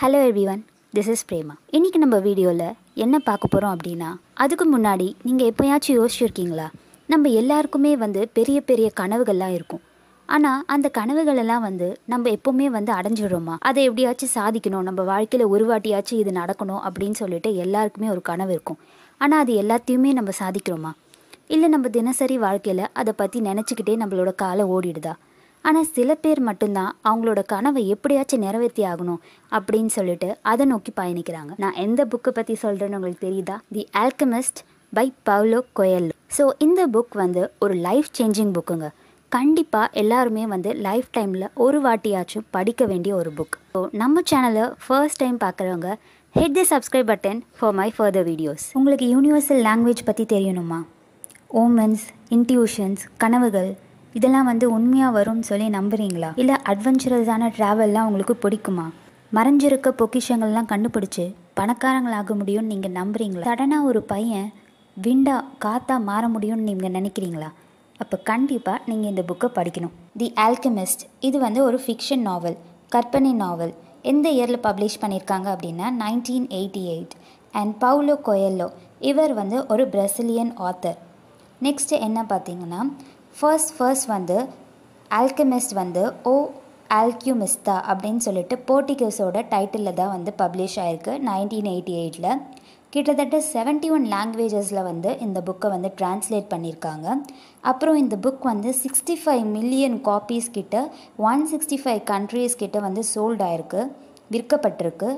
Hello everyone this is Prema இன்றைக்கி நம்ம வீடியோவில் என்ன பார்க்க போகிறோம் அப்படின்னா அதுக்கு முன்னாடி நீங்கள் எப்போயாச்சும் யோசிச்சுருக்கீங்களா? நம்ம எல்லாருக்குமே வந்து பெரிய பெரிய கனவுகள்லாம் இருக்கும். ஆனால் அந்த கனவுகளெல்லாம் வந்து நம்ம எப்போவுமே வந்து அடைஞ்சிடுறோமா? அதை எப்படியாச்சும் சாதிக்கணும் நம்ம வாழ்க்கையில் ஒரு வாட்டியாச்சும் இது நடக்கணும் அப்படின்னு சொல்லிட்டு எல்லாருக்குமே ஒரு கனவு இருக்கும். ஆனால் அது எல்லாத்தையுமே நம்ம சாதிக்கிறோமா? இல்லை நம்ம தினசரி வாழ்க்கையில் அதை பற்றி நினச்சிக்கிட்டே நம்மளோட காலை ஓடிடுதா? ஆனால் சில பேர் மட்டும்தான் அவங்களோட கனவை எப்படியாச்சும் நிறைவேற்றி ஆகணும் அப்படின்னு சொல்லிட்டு அதை நோக்கி பயணிக்கிறாங்க. நான் எந்த புக்கை பற்றி சொல்கிறேன்னு உங்களுக்கு தெரியுதா? The alchemist by Paulo Coelho so இந்த புக் வந்து ஒரு லைஃப் சேஞ்சிங் புக்குங்க கண்டிப்பாக எல்லாருமே வந்து லைஃப் டைமில் ஒரு வாட்டியாச்சும் படிக்க வேண்டிய ஒரு புக் ஸோ நம்ம சேனலை ஃபர்ஸ்ட் டைம் பார்க்குறவங்க hit the subscribe button for my further videos உங்களுக்கு யூனிவர்சல் லாங்குவேஜ் பற்றி தெரியணுமா? ஓமன்ஸ் இன்ட்யூஷன்ஸ் கனவுகள் இதெல்லாம் வந்து உண்மையாக வரும்னு சொல்லி நம்புறீங்களா? இல்லை அட்வென்ச்சரஸான ட்ராவல்லாம் உங்களுக்கு பிடிக்குமா? மறைஞ்சிருக்க பொக்கிஷங்கள்லாம் கண்டுபிடிச்சி பணக்காரங்களாக முடியும்னு நீங்கள் நம்புறீங்களா? சடனாக ஒரு பையன் விண்டா காத்தா மாற முடியும்னு நீங்கள் நினைக்கிறீங்களா? அப்போ கண்டிப்பாக நீங்கள் இந்த புக்கை படிக்கணும். தி ஆல்கமிஸ்ட் இது வந்து ஒரு ஃபிக்ஷன் நாவல் கற்பனை நாவல் எந்த இயரில் பப்ளிஷ் பண்ணியிருக்காங்க அப்படின்னா nineteen eighty eight and Paulo Coelho இவர் வந்து ஒரு பிரசிலியன் ஆத்தர் நெக்ஸ்ட்டு என்ன பார்த்தீங்கன்னா ஃபர்ஸ்ட் ஃபர்ஸ்ட் வந்து ஆல்கமிஸ்ட் வந்து ஓ ஆல்கியூமிஸ்தா அப்படின்னு சொல்லிட்டு போர்ட்டிகஸோட டைட்டிலில் தான் வந்து பப்ளிஷ் ஆயிருக்கு நைன்டீன் எயிட்டி எயிட்டில் கிட்டத்தட்ட செவன்ட்டி ஒன் லாங்குவேஜஸில் வந்து இந்த புக்கை வந்து டிரான்ஸ்லேட் பண்ணியிருக்காங்க. அப்புறம் இந்த புக் வந்து சிக்ஸ்டி ஃபைவ் மில்லியன் காப்பீஸ் கிட்ட ஒன் சிக்ஸ்டி ஃபைவ் கண்ட்ரீஸ் கிட்ட வந்து சோல்ட் ஆயிருக்கு விற்கப்பட்டிருக்கு.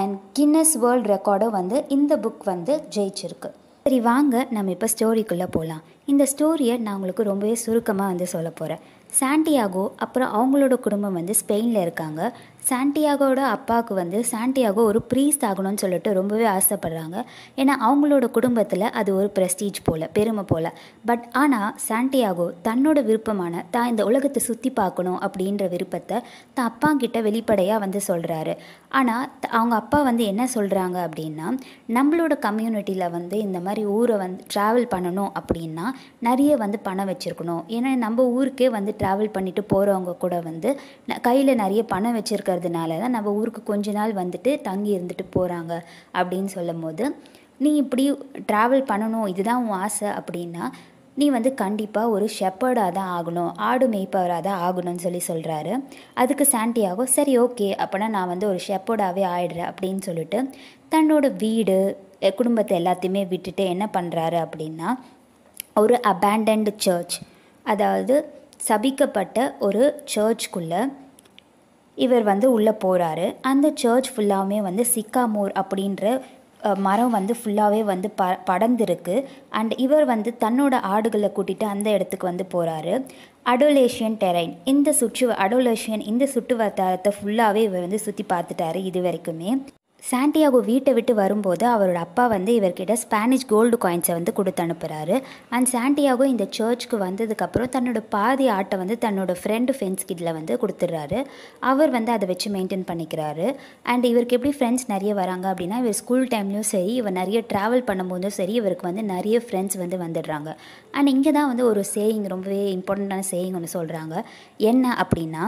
அண்ட் கின்னஸ் வேர்ல்ட் ரெக்கார்டும் வந்து இந்த புக் வந்து ஜெயிச்சிருக்கு. சரி வாங்க. நம்ம இப்போ ஸ்டோரிக்குள்ளே போகலாம் இந்த ஸ்டோரியை நான் உங்களுக்கு ரொம்பவே சுருக்கமாக வந்து சொல்ல போகிறேன் சாண்டியாகோ அப்புறம் அவங்களோட குடும்பம் வந்து ஸ்பெயினில் இருக்காங்க. சாண்டியாகோட அப்பாவுக்கு வந்து சாண்டியாகோ ஒரு ப்ரீஸ்ட் ஆகணும்னு சொல்லிட்டு ரொம்பவே ஆசைப்படுறாங்க. ஏன்னா அவங்களோட குடும்பத்தில் அது ஒரு ப்ரெஸ்டீஜ் போல் பெருமை போல். பட் ஆனால் சாண்டியாகோ தன்னோட விருப்பமான தான் இந்த உலகத்தை சுற்றி பார்க்கணும் அப்படின்ற விருப்பத்தை தான் அப்பா கிட்ட வெளிப்படையாக வந்து சொல்கிறாரு ஆனால் அவங்க அப்பா வந்து என்ன சொல்கிறாங்க அப்படின்னா நம்மளோட கம்யூனிட்டியில் வந்து இந்த மாதிரி ஊரை வந்து ட்ராவல் பண்ணணும் அப்படின்னா நிறைய வந்து பணம் வச்சுருக்கணும். ஏன்னா நம்ம ஊருக்கே வந்து ட்ராவல் பண்ணிட்டு போகிறவங்க கூட வந்து கையில் நிறைய பணம் வச்சுருக்க வச்சுருக்கிறதுனால தான் நம்ம ஊருக்கு கொஞ்ச நாள் வந்துட்டு தங்கி இருந்துட்டு போகிறாங்க அப்படின்னு சொல்லும் போது நீ இப்படி ட்ராவல் பண்ணணும் இதுதான் உன் ஆசை அப்படின்னா நீ வந்து கண்டிப்பாக ஒரு ஷெப்பர்டாக தான் ஆகணும் ஆடு மேய்ப்பவராக தான் ஆகணும்னு சொல்லி சொல்கிறாரு அதுக்கு சாண்டியாகோ சரி ஓகே அப்போனா நான் வந்து ஒரு ஷெப்பர்டாகவே ஆயிடுறேன் அப்படின்னு சொல்லிட்டு தன்னோட வீடு குடும்பத்தை எல்லாத்தையுமே விட்டுட்டு என்ன பண்ணுறாரு அப்படின்னா ஒரு அபேண்டன்டு சர்ச் அதாவது சபிக்கப்பட்ட ஒரு சர்ச்குள்ளே இவர் வந்து உள்ளே போகிறாரு அந்த சர்ச் ஃபுல்லாகவே வந்து சிக்காமோர் அப்படின்ற மரம் வந்து ஃபுல்லாகவே வந்து ப படர்ந்துருக்கு. அண்ட் இவர் வந்து தன்னோட ஆடுகளை கூட்டிகிட்டு அந்த இடத்துக்கு வந்து போகிறாரு அடோலேஷியன் டெரைன் இந்த சுற்று அடோலேஷியன் இந்த சுற்று வட்டாரத்தை ஃபுல்லாகவே இவர் வந்து சுற்றி பார்த்துட்டாரு இது வரைக்குமே சாண்டியாகோ வீட்டை விட்டு வரும்போது அவரோட அப்பா வந்து இவர்கிட்ட ஸ்பானிஷ் கோல்டு காயின்ஸை வந்து கொடுத்து அனுப்புகிறாரு அண்ட் சாண்டியாகோ இந்த சர்ச்சுக்கு வந்ததுக்கப்புறம் தன்னோட பாதி ஆட்டை வந்து தன்னோட ஃப்ரெண்டு ஃப்ரெண்ட்ஸ் கிட்டில் வந்து கொடுத்துட்றாரு. அவர் வந்து அதை வச்சு மெயின்டைன் பண்ணிக்கிறாரு. அண்ட் இவருக்கு எப்படி ஃப்ரெண்ட்ஸ் நிறைய வராங்க அப்படின்னா இவர் ஸ்கூல் டைம்லையும் சரி இவர் நிறைய ட்ராவல் பண்ணும்போதும் சரி இவருக்கு வந்து நிறைய ஃப்ரெண்ட்ஸ் வந்து வந்துடுறாங்க. அண்ட் இங்கே தான் வந்து ஒரு சேயிங் ரொம்பவே இம்பார்ட்டண்ட்டான சேயிங் ஒன்று சொல்கிறாங்க என்ன அப்படின்னா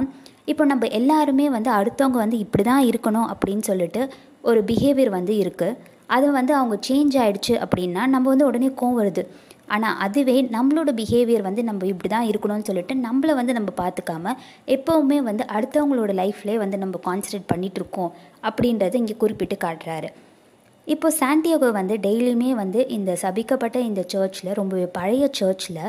இப்போ நம்ம எல்லாருமே வந்து அடுத்தவங்க வந்து இப்படி தான் இருக்கணும் அப்படின்னு சொல்லிட்டு ஒரு பிஹேவியர் வந்து இருக்குது அது வந்து அவங்க சேஞ்ச் ஆகிடுச்சு அப்படின்னா நம்ம வந்து உடனே கோவம் வருது. ஆனால் அதுவே நம்மளோட பிஹேவியர் வந்து நம்ம இப்படி தான் இருக்கணும்னு சொல்லிட்டு நம்மளை வந்து நம்ம பார்த்துக்காம எப்போவுமே வந்து அடுத்தவங்களோட லைஃப்லேயே வந்து நம்ம கான்சன்ட்ரேட் பண்ணிகிட்ருக்கோம் அப்படின்றத இங்கே குறிப்பிட்டு காட்டுறாரு. இப்போ சாண்டியாகோ வந்து டெய்லியுமே வந்து இந்த சபிக்கப்பட்ட இந்த சர்ச்சில் ரொம்பவே பழைய சர்ச்சில்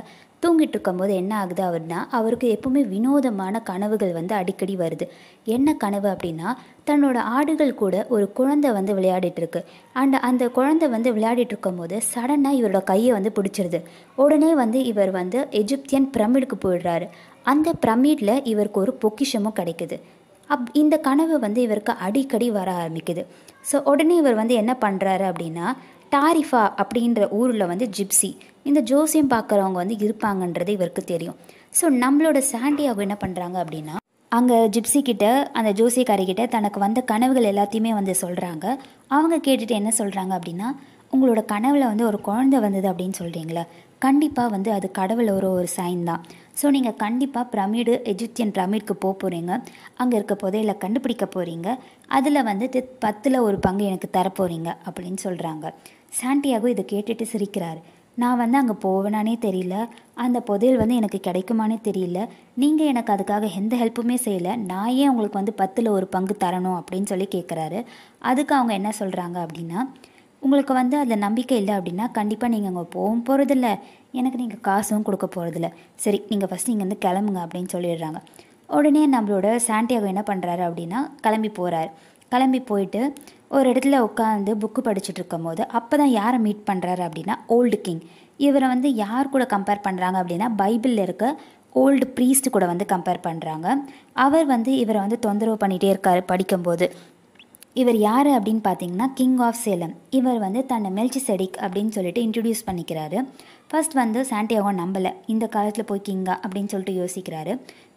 தூங்கிட்டு இருக்கும்போது என்ன ஆகுது அவர்னா அவருக்கு எப்பவுமே வினோதமான கனவுகள் வந்து அடிக்கடி வருது. என்ன கனவு அப்படின்னா தன்னோட ஆடுகள் கூட ஒரு குழந்தை வந்து விளையாடிட்டு இருக்கு. அண்ட் அந்த குழந்தை வந்து விளையாடிட்டு இருக்கும்போது சடனாக இவரோட கையை வந்து பிடிச்சிருது. உடனே வந்து இவர் வந்து எஜிப்தியன் பிரமிடுக்கு போயிடுறாரு. அந்த பிரமிடில் இவருக்கு ஒரு பொக்கிஷமும் கிடைக்குது. அப் இந்த கனவு வந்து இவருக்கு அடிக்கடி வர ஆரம்பிக்குது. ஸோ உடனே இவர் வந்து என்ன பண்ணுறாரு அப்படின்னா டாரிஃபா அப்படின்ற ஊரில் வந்து ஜிப்சி. இந்த ஜோசியம் பார்க்குறவங்க வந்து இருப்பாங்கன்றது இவருக்கு தெரியும். ஸோ நம்மளோட சாண்டியாகோ என்ன பண்ணுறாங்க அப்படின்னா அங்கே ஜிப்சி கிட்ட அந்த ஜோசியக்காரிக்கிட்ட தனக்கு வந்த கனவுகள் எல்லாத்தையுமே வந்து சொல்கிறாங்க அவங்க கேட்டுட்டு என்ன சொல்கிறாங்க அப்படின்னா உங்களோட கனவில் வந்து ஒரு குழந்தை வந்தது அப்படின்னு சொல்கிறீங்களா கண்டிப்பாக வந்து அது கடவுளோட ஒரு சைன் தான். ஸோ நீங்கள் கண்டிப்பாக பிரமிடு எஜிப்தியன் பிரமிட்க்கு போக போகிறீங்க அங்கே இருக்க புதையில கண்டுபிடிக்க போகிறீங்க அதில் வந்து பத்தில் ஒரு பங்கு எனக்கு தரப்போகிறீங்க அப்படின்னு சொல்கிறாங்க சாண்டியாகோ இதை கேட்டுட்டு சிரிக்கிறார். நான் வந்து அங்கே போவேனானே தெரியல. அந்த புதையல் வந்து எனக்கு கிடைக்குமானே தெரியல. நீங்கள் எனக்கு அதுக்காக எந்த ஹெல்ப்புமே செய்யலை. நான் ஏன் உங்களுக்கு வந்து பத்தில் ஒரு பங்கு தரணும் அப்படின்னு சொல்லி கேட்குறாரு அதுக்கு அவங்க என்ன சொல்கிறாங்க அப்படின்னா உங்களுக்கு வந்து அதில் நம்பிக்கை இல்லை அப்படின்னா கண்டிப்பாக நீங்கள் அங்கே போகவும் போகிறதில்ல எனக்கு நீங்கள் காசும் கொடுக்க போகிறதில்ல சரி நீங்கள் ஃபஸ்ட் இங்கேருந்து கிளம்புங்க அப்படின்னு சொல்லிடுறாங்க. உடனே நம்மளோட சாண்டியாகோ என்ன பண்ணுறாரு அப்படின்னா கிளம்பி போகிறாரு கிளம்பி போயிட்டு ஒரு இடத்துல உட்காந்து புக்கு படிச்சுட்டு இருக்கும் போது அப்போ தான் யாரை மீட் பண்ணுறாரு அப்படின்னா ஓல்டு கிங் இவரை வந்து யார் கூட கம்பேர் பண்ணுறாங்க அப்படின்னா பைபிளில் இருக்க ஓல்டு ப்ரீஸ்ட் கூட வந்து கம்பேர் பண்ணுறாங்க அவர் வந்து இவரை வந்து தொந்தரவு பண்ணிகிட்டே இருக்கார் படிக்கும்போது. இவர் யார் அப்படின்னு பார்த்தீங்கன்னா கிங் ஆஃப் சேலம் இவர் வந்து தன்னை மெல்ச்சி செடிக் அப்படின்னு சொல்லிட்டு இன்ட்ரடியூஸ் பண்ணிக்கிறாரு. ஃபர்ஸ்ட் வந்து சாண்டியாகோ நம்பலை. இந்த காலத்தில் போய் கிங்கா அப்படின்னு சொல்லிட்டு யோசிக்கிறாரு.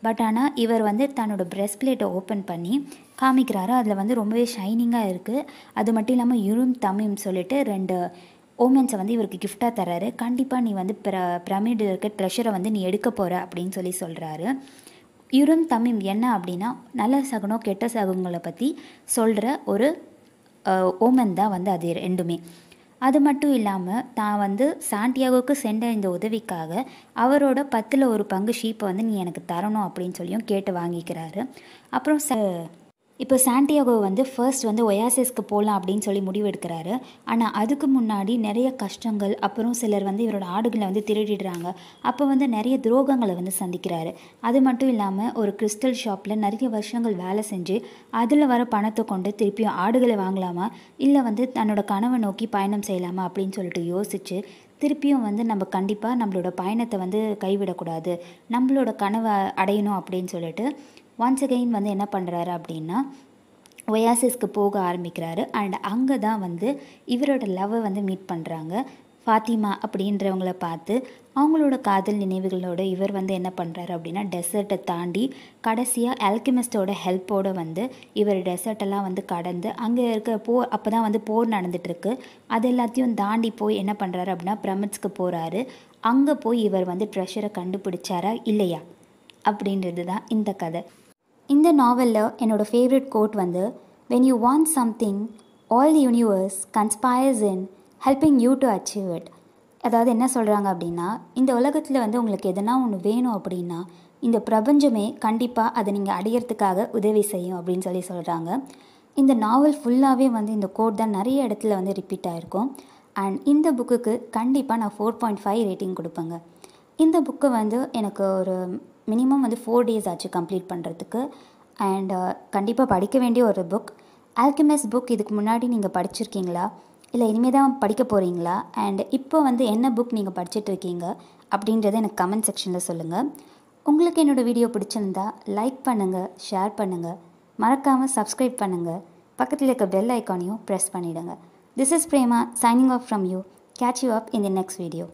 பட் ஆனால் இவர் வந்து தன்னோட பிரஸ்ட் பிளேட்டை ஓப்பன் பண்ணி காமிக்கிறாரு. அதில் வந்து ரொம்பவே ஷைனிங்காக இருக்குது அது மட்டும் இல்லாமல் யுரும் தமிம் சொல்லிட்டு ரெண்டு ஓமென்ஸை வந்து இவருக்கு கிஃப்டாக தராரு கண்டிப்பாக நீ வந்து பிர பிரமிடு இருக்க ட்ரெஷரை வந்து நீ எடுக்க போகிற அப்படின்னு சொல்லி சொல்கிறாரு யுரம் தமிம் என்ன அப்படின்னா நல்ல சகுனம் கெட்ட சகுனங்களை பற்றி சொல்கிற ஒரு ஓமன் தான் வந்து அது ரெண்டுமே. அது மட்டும் இல்லாமல் தான் வந்து சாண்டியாகோவுக்கு சென்ற இந்த உதவிக்காக அவரோட பத்தில் ஒரு பங்கு ஷீப்பை வந்து நீ எனக்கு தரணும் அப்படின்னு சொல்லியும் கேட்டு வாங்கிக்கிறாரு. அப்புறம் ச இப்போ சாண்டியாகோ வந்து ஃபர்ஸ்ட் வந்து ஒயாசிஸ்க்கு போகலாம் அப்படின்னு சொல்லி முடிவெடுக்கிறாரு ஆனால் அதுக்கு முன்னாடி நிறைய கஷ்டங்கள் அப்புறம் சிலர் வந்து இவரோட ஆடுகளை வந்து திருடிடுறாங்க. அப்போ வந்து நிறைய துரோகங்களை வந்து சந்திக்கிறாரு. அது மட்டும் இல்லாமல் ஒரு கிறிஸ்டல் ஷாப்பில் நிறைய வருஷங்கள் வேலை செஞ்சு அதில் வர பணத்தை கொண்டு திருப்பியும் ஆடுகளை வாங்கலாமா? இல்லை வந்து தன்னோட கனவை நோக்கி பயணம் செய்யலாமா அப்படின்னு சொல்லிட்டு யோசிச்சு திருப்பியும் வந்து நம்ம கண்டிப்பாக நம்மளோட பயணத்தை வந்து கைவிடக்கூடாது. நம்மளோட கனவை அடையணும் அப்படின்னு சொல்லிட்டு ஒன்ஸ் அகெயின் வந்து என்ன பண்ணுறாரு அப்படின்னா ஒயாசிஸ்க்கு போக ஆரம்பிக்கிறாரு. அண்ட் அங்கே தான் வந்து இவரோட லவ்வை வந்து மீட் பண்ணுறாங்க ஃபாத்திமா அப்படின்றவங்கள பார்த்து அவங்களோட காதல் நினைவுகளோட இவர் வந்து என்ன பண்ணுறாரு அப்படின்னா டெசர்ட்டை தாண்டி கடைசியாக அல்கெமிஸ்டோட ஹெல்ப்போடு வந்து இவர் டெசர்ட்டெல்லாம் வந்து கடந்து அங்கே இருக்க போர் அப்போ தான் வந்து போர் நடந்துகிட்ருக்கு அது எல்லாத்தையும் தாண்டி போய் என்ன பண்ணுறாரு அப்படின்னா பிரமிட்ஸ்க்கு போகிறாரு அங்கே போய் இவர் வந்து ட்ரெஷரை கண்டுபிடிச்சாரா இல்லையா? அப்படின்றது தான் இந்த கதை. இந்த நாவலில் என்னோடய ஃபேவரட் கோட் வந்து when you want something all the universe conspires in helping you to achieve it அதாவது என்ன சொல்கிறாங்க அப்படின்னா இந்த உலகத்தில் வந்து உங்களுக்கு எதனா ஒன்று வேணும் அப்படின்னா இந்த பிரபஞ்சமே கண்டிப்பாக அதை நீங்கள் அடையிறதுக்காக உதவி செய்யும் அப்படின்னு சொல்லி சொல்கிறாங்க இந்த நாவல் ஃபுல்லாகவே வந்து இந்த கோட் தான் நிறைய இடத்துல வந்து ரிப்பீட் ஆகிருக்கும் அண்ட் இந்த புக்குக்கு கண்டிப்பாக நான் ஃபோர் பாயிண்ட் ஃபைவ் ரேட்டிங் கொடுப்பேங்க. இந்த புக்கு வந்து எனக்கு ஒரு மினிமம் வந்து ஃபோர் டேஸ் ஆச்சு கம்ப்ளீட் பண்ணுறதுக்கு அண்ட் uh, கண்டிப்பாக படிக்க வேண்டிய ஒரு புக் ஆல்கெமிஸ்ட் புக் இதுக்கு முன்னாடி நீங்கள் படிச்சிருக்கீங்களா? இல்லை இனிமேல் தான் படிக்க போகிறீங்களா அண்ட் இப்போ வந்து என்ன புக் நீங்கள் படிச்சுட்டு இருக்கீங்க? அப்படின்றத எனக்கு கமெண்ட் செக்ஷனில் சொல்லுங்கள் உங்களுக்கு என்னோடய வீடியோ பிடிச்சிருந்தா லைக் பண்ணுங்கள் ஷேர் பண்ணுங்கள் மறக்காமல் சப்ஸ்கிரைப் பண்ணுங்கள் பக்கத்தில் இருக்க பெல் ஐக்கானையும் ப்ரெஸ் பண்ணிவிடுங்க this is Prema signing off from you catch you up in the next video